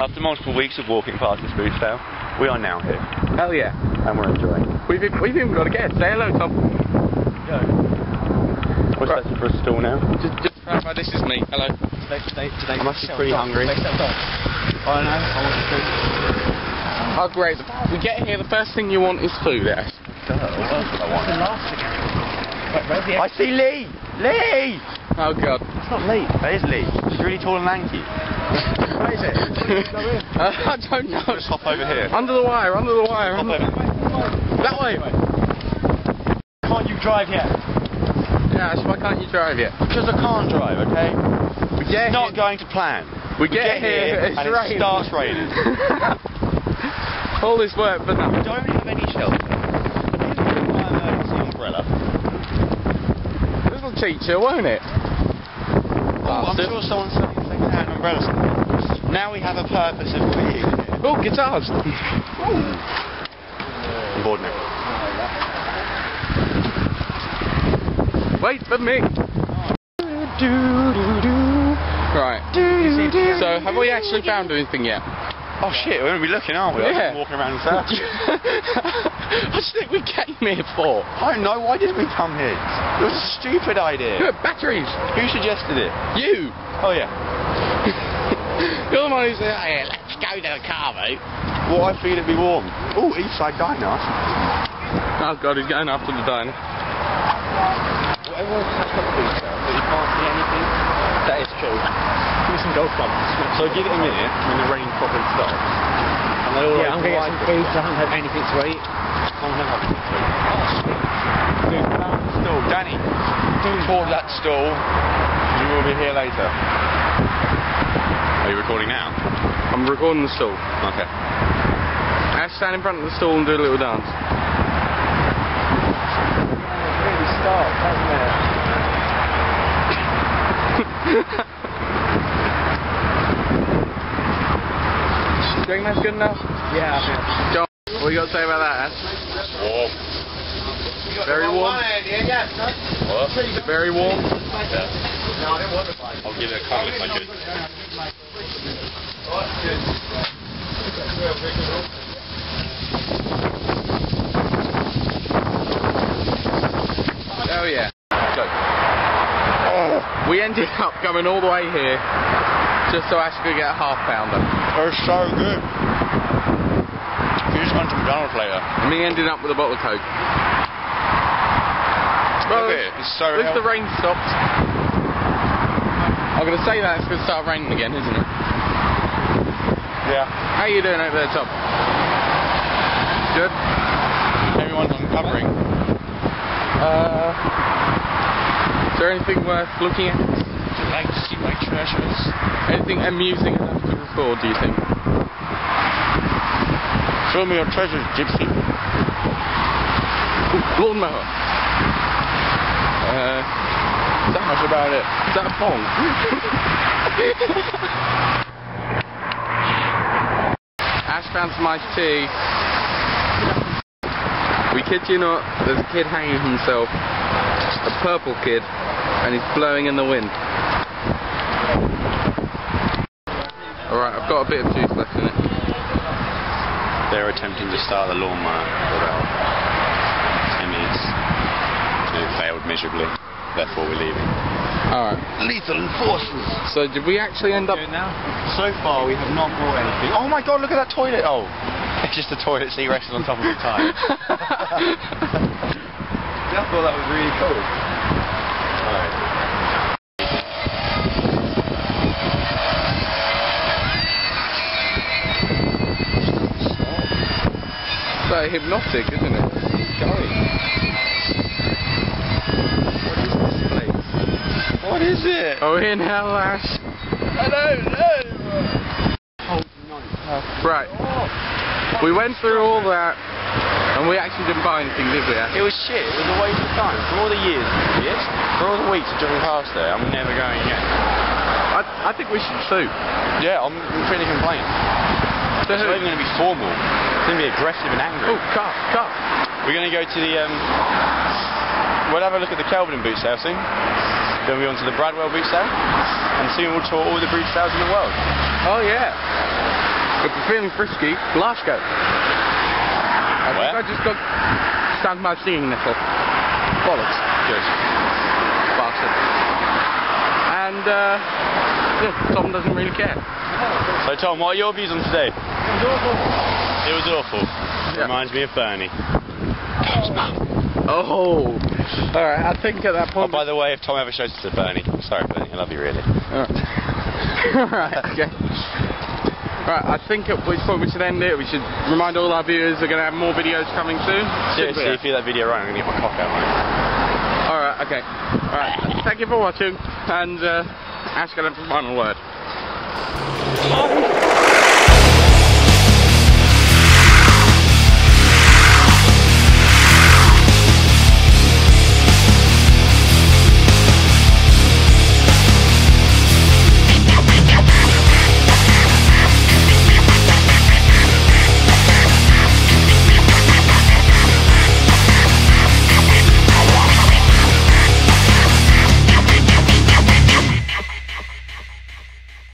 After multiple weeks of walking past this boot sale, we are now here, Hell yeah. and we're enjoying. We've, we've even got a guest. Say hello, Tom. We're Right. searching for a stall now. Just, just to clarify, this is me. Hello. Today, today, I must be pretty hungry. I know, I want to food. Oh, great. We get here, the first thing you want is food, Ash. I see Lee! Lee! Oh, God. It's not Lee. That is Lee. She's really tall and lanky. Where is it? Uh, I don't know. Let's hop over here. Under the wire, under the wire. Hop Under... over. That way. Can't you drive yet? Yeah, Ash, why can't you drive yet? Because I can't drive, okay? We get Not here, going to plan. we get, here, it's and it starts raining. All this work for nothing. don't have any shelter. Here's my emergency umbrella. This'll teach you, won't it? Oh, I'm Bastard. sure someone's selling second-hand umbrellas. Now we have a purpose of being here. Oh, guitars. I'm bored now. Wait for me. Right. So, have we actually found anything yet? Oh shit, we're going to be looking, aren't we? Yeah. walking around in circles. do you think we came here for. I don't know, why did we come here? It was a stupid idea. Good, batteries. Who suggested it? You. Oh yeah. You're the one who said, oh, hey, let's go to the car, mate. Well, I feel it'd be warm. Oh, Eastside Diner. Oh, God, he's going after the diner. Well, everyone's catching up with each other, you can't see anything. That is true. Give me some golf clubs. So give it a minute when the rain properly stops. And they all Yeah, I'm open gonna get wide. some food 'cause I haven't had anything to eat. Come on, have a look. Dude, found the stall. Danny, hmm. toward that stall. You will be here later. Are you recording now? I'm recording the stall. Okay. Ash, stand in front of the stall and do a little dance. really stark, doesn't it? Do you think that's good enough? Yeah, John, what you got to say about that? Warm. Very warm. What? Very warm. I'll give it a if I could. Oh yeah. We ended up coming all the way here just so Ash could get a half pounder. They're so good. You just went to McDonald's later. And we ended up with a bottle of Coke. Look at it. It's so At least the rain stopped. I'm going to say that it's going to start raining again, isn't it? Yeah. How you doing over there, Tom? Good. Everyone's uncovering. Uh, there anything worth looking at? I'd like to see my treasures. Anything amusing enough to record, do you think? Show me your treasures, gypsy. Ooh, lawnmower. Uh, that much about it. Is that a bong? Ash found some iced tea. We kid you not, there's a kid hanging himself. A purple kid. And he's blowing in the wind. Alright, I've got a bit of juice left in it. They're attempting to start the lawnmower for about 10 minutes. It failed miserably. Therefore, we're leaving. Alright. Lethal enforcers. So did we actually end up So far, we have not brought anything. Oh my god, look at that toilet. Oh, it's just a toilet seat resting on top of the tire. I thought that was really cool. Alright. so hypnotic, isn't it? Golly. What is this place? What is it? Oh, in hell, Ash. I don't know. Right. We went through all that, and we actually didn't buy anything, did we, Ash? It was shit. It was a waste of time. For all the years, yes, for all the weeks of driving past there, I'm never going again. I, I think we should sue. Yeah, I'm, I'm pretty complain. So It's who? not even going to be formal. It's going to be aggressive and angry. Oh, car, car. We're going to go to the. Um, we'll have a look at the Kelvedon boot sale soon. Then we'll be on to the Bradwell boot sale. And soon we'll tour all the boot sales in the world. Oh, yeah. If you're feeling frisky, Glasgow. I Where? think I just got stung my singing nettle. Bollocks. Good. Bastard. And, uh, yeah, Tom doesn't really care. So, Tom, what are your views on today? It was awful. It was awful. It yeah. Reminds me of Bernie. Oh. Alright, I think at that point... Oh, by the way, if Tom ever shows us to Bernie, sorry, Bernie, I love you really. Alright, okay. Right, I think at which point we should end it. We should remind all our viewers we're going to have more videos coming soon. Seriously, if you do that video right, I'm going to get my cock out, mate. Alright, okay. Alright, thank you for watching, and uh, Ash going to have the final word.